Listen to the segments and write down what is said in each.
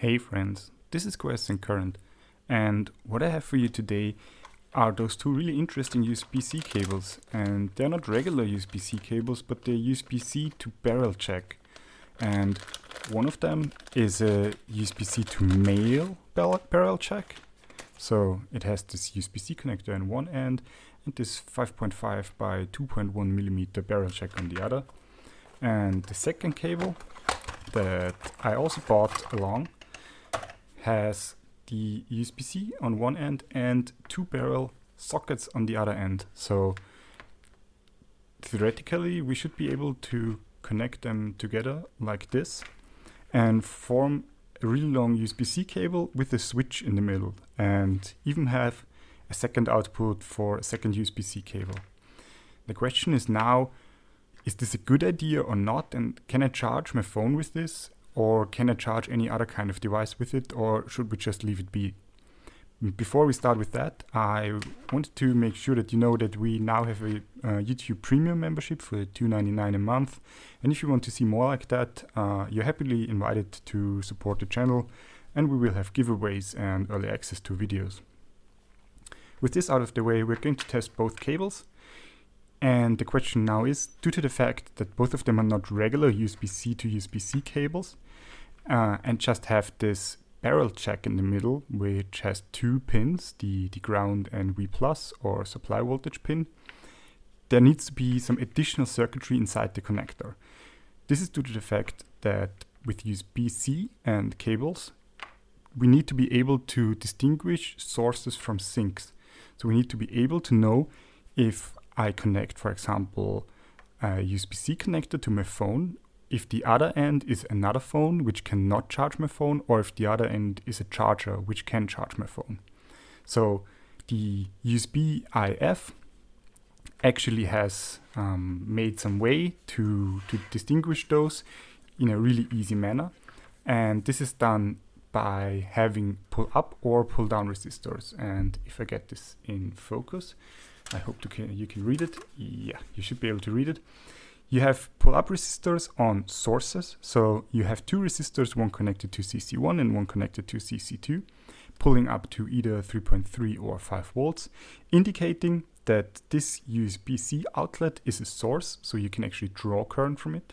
Hey friends, this is Quiescent Current and what I have for you today are those two really interesting USB-C cables and they're not regular USB-C cables but they're USB-C to barrel jack and one of them is a USB-C to male barrel jack so it has this USB-C connector on one end and this 5.5 by 2.1 millimeter barrel jack on the other. And the second cable that I also bought along has the USB-C on one end and two barrel sockets on the other end. So theoretically, we should be able to connect them together like this and form a really long USB-C cable with a switch in the middle and even have a second output for a second USB-C cable. The question is now, is this a good idea or not? And can I charge my phone with this? Or can I charge any other kind of device with it? Or should we just leave it be? Before we start with that, I wanted to make sure that you know that we now have a uh, YouTube Premium membership for $2.99 a month. And if you want to see more like that, uh, you're happily invited to support the channel and we will have giveaways and early access to videos. With this out of the way, we're going to test both cables. And the question now is, due to the fact that both of them are not regular USB-C to USB-C cables, uh, and just have this barrel jack in the middle, which has two pins, the, the ground and V plus or supply voltage pin, there needs to be some additional circuitry inside the connector. This is due to the fact that with USB-C and cables, we need to be able to distinguish sources from sinks. So we need to be able to know if I connect, for example, a USB-C connector to my phone, if the other end is another phone which cannot charge my phone, or if the other end is a charger which can charge my phone. So the USB IF actually has um, made some way to, to distinguish those in a really easy manner. And this is done by having pull up or pull down resistors. And if I get this in focus, I hope can, you can read it. Yeah, you should be able to read it. You have pull-up resistors on sources. So you have two resistors, one connected to CC1 and one connected to CC2, pulling up to either 3.3 or 5 volts, indicating that this USB-C outlet is a source, so you can actually draw current from it.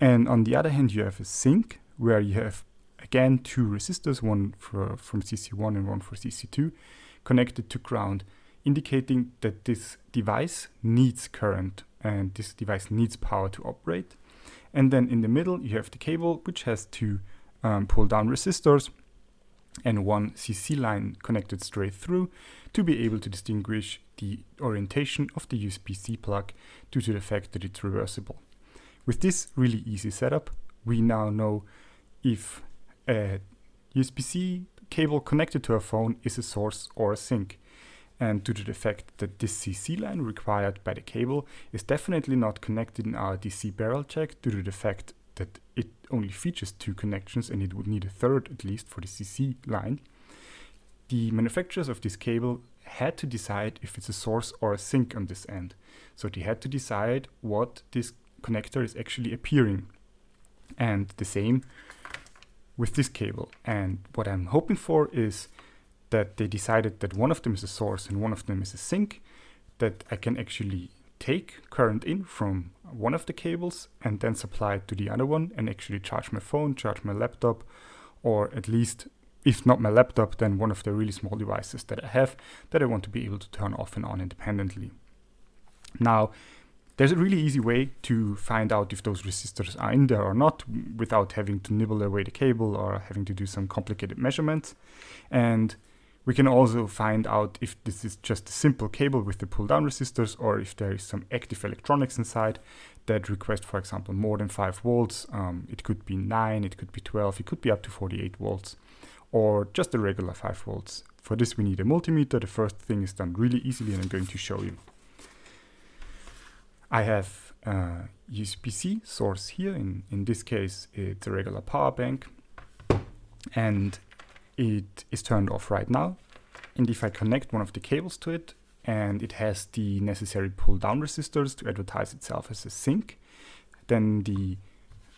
And on the other hand, you have a sink where you have, again, two resistors, one for, from CC1 and one for CC2, connected to ground indicating that this device needs current and this device needs power to operate. And then in the middle, you have the cable, which has two um, pull down resistors and one CC line connected straight through to be able to distinguish the orientation of the USB-C plug due to the fact that it's reversible. With this really easy setup, we now know if a USB-C cable connected to a phone is a source or a sink and due to the fact that this CC line required by the cable is definitely not connected in our DC barrel jack due to the fact that it only features two connections and it would need a third at least for the CC line, the manufacturers of this cable had to decide if it's a source or a sink on this end. So they had to decide what this connector is actually appearing. And the same with this cable. And what I'm hoping for is that they decided that one of them is a source and one of them is a sink, that I can actually take current in from one of the cables and then supply it to the other one and actually charge my phone, charge my laptop, or at least, if not my laptop, then one of the really small devices that I have that I want to be able to turn off and on independently. Now, there's a really easy way to find out if those resistors are in there or not without having to nibble away the cable or having to do some complicated measurements. And we can also find out if this is just a simple cable with the pull down resistors or if there is some active electronics inside that request, for example, more than 5 volts. Um, it could be 9, it could be 12, it could be up to 48 volts or just a regular 5 volts. For this we need a multimeter. The first thing is done really easily and I'm going to show you. I have a USB-C source here. In, in this case, it's a regular power bank. And it is turned off right now. And if I connect one of the cables to it, and it has the necessary pull down resistors to advertise itself as a sink, then the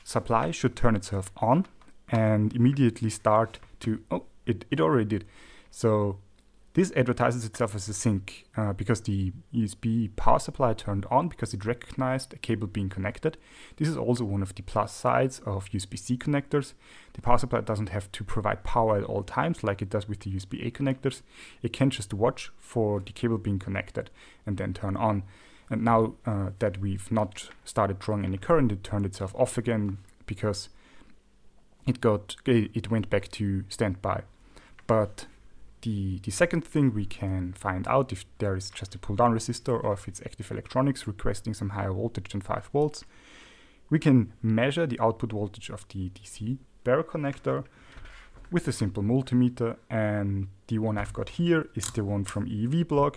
supply should turn itself on and immediately start to, oh, it, it already did. So this advertises itself as a sink uh, because the USB power supply turned on because it recognized a cable being connected. This is also one of the plus sides of USB-C connectors. The power supply doesn't have to provide power at all times like it does with the USB-A connectors. It can just watch for the cable being connected and then turn on. And now uh, that we've not started drawing any current, it turned itself off again because it got it went back to standby. But the, the second thing we can find out if there is just a pull down resistor or if it's active electronics requesting some higher voltage than 5 volts, we can measure the output voltage of the DC barrel connector with a simple multimeter and the one I've got here is the one from EEVblog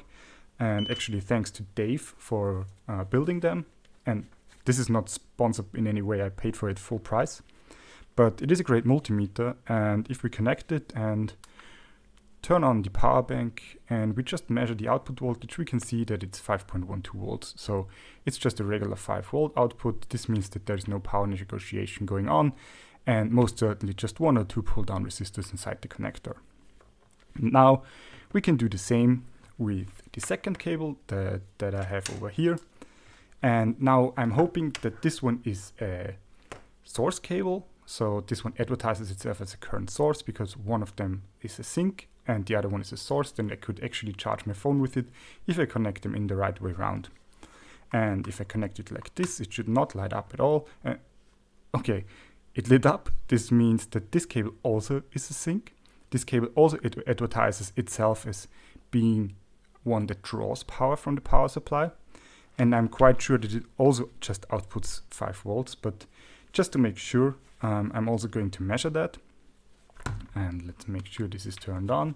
and actually thanks to Dave for uh, building them. And this is not sponsored in any way. I paid for it full price. But it is a great multimeter and if we connect it and turn on the power bank and we just measure the output voltage, we can see that it's 5.12 volts. So it's just a regular 5 volt output. This means that there's no power negotiation going on and most certainly just one or two pull down resistors inside the connector. Now we can do the same with the second cable that, that I have over here. And now I'm hoping that this one is a source cable. So this one advertises itself as a current source because one of them is a sink and the other one is a source, then I could actually charge my phone with it if I connect them in the right way around. And if I connect it like this, it should not light up at all. Uh, okay, it lit up. This means that this cable also is a sink. This cable also ad advertises itself as being one that draws power from the power supply. And I'm quite sure that it also just outputs 5 volts, but just to make sure, um, I'm also going to measure that and let's make sure this is turned on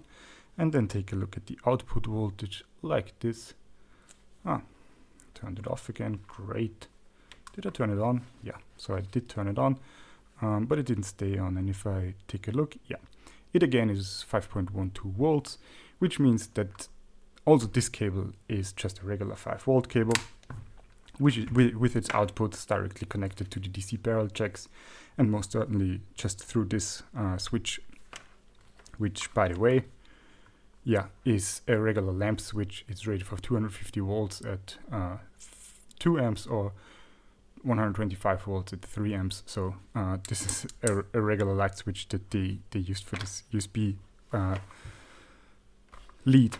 and then take a look at the output voltage like this. Ah turned it off again great. Did I turn it on? Yeah so I did turn it on um, but it didn't stay on and if I take a look yeah. It again is 5.12 volts which means that also this cable is just a regular 5 volt cable which is, with, with its outputs directly connected to the DC barrel jacks and most certainly just through this uh, switch which by the way yeah is a regular lamp switch. It's rated for 250 volts at uh, 2 amps or 125 volts at 3 amps. So uh, this is a, a, regular light switch that they, they used for this USB uh, lead.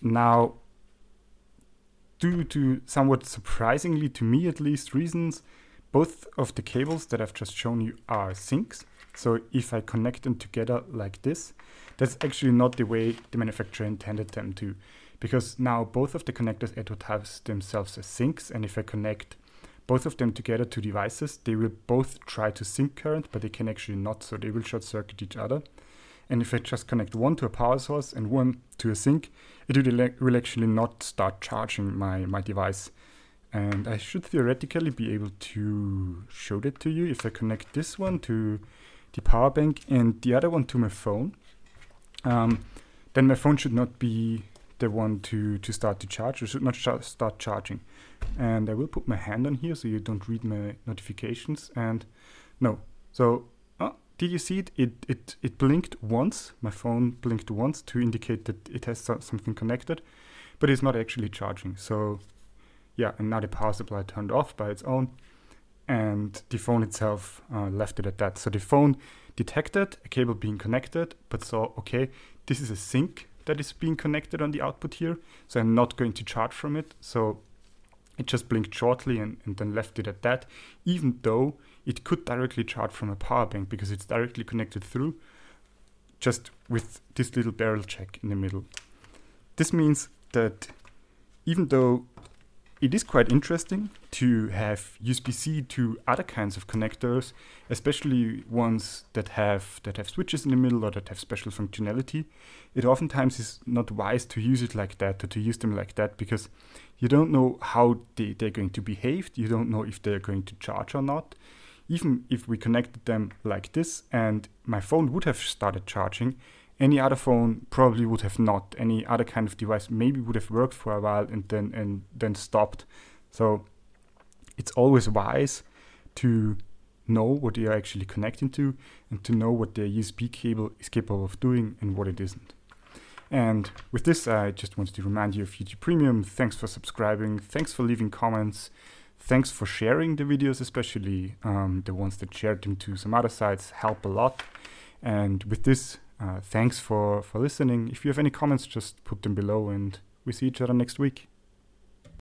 Now due to somewhat surprisingly to me at least reasons both of the cables that I've just shown you are sinks. So if I connect them together like this, that's actually not the way the manufacturer intended them to. Because now both of the connectors advertise themselves as sinks, and if I connect both of them together to devices, they will both try to sink current, but they can actually not, so they will short circuit each other. And if I just connect one to a power source and one to a sink, it will actually not start charging my, my device and I should theoretically be able to show that to you if I connect this one to the power bank and the other one to my phone. Um, then my phone should not be the one to, to start to charge. It should not start charging. And I will put my hand on here so you don't read my notifications. And no. So, oh, did you see it? It, it? it blinked once. My phone blinked once to indicate that it has something connected. But it's not actually charging. So yeah, and now the power supply turned off by its own, and the phone itself uh, left it at that. So the phone detected a cable being connected, but saw, okay, this is a sink that is being connected on the output here, so I'm not going to charge from it. So it just blinked shortly and, and then left it at that, even though it could directly charge from a power bank because it's directly connected through, just with this little barrel jack in the middle. This means that even though it is quite interesting to have USB-C to other kinds of connectors, especially ones that have that have switches in the middle or that have special functionality. It oftentimes is not wise to use it like that or to use them like that because you don't know how they, they're going to behave. You don't know if they're going to charge or not. Even if we connected them like this and my phone would have started charging, any other phone probably would have not. Any other kind of device maybe would have worked for a while and then and then stopped. So it's always wise to know what they are actually connecting to and to know what their USB cable is capable of doing and what it isn't. And with this, I just wanted to remind you of YouTube Premium. Thanks for subscribing. Thanks for leaving comments. Thanks for sharing the videos, especially um, the ones that shared them to some other sites help a lot. And with this, uh, thanks for, for listening. If you have any comments, just put them below and we see each other next week.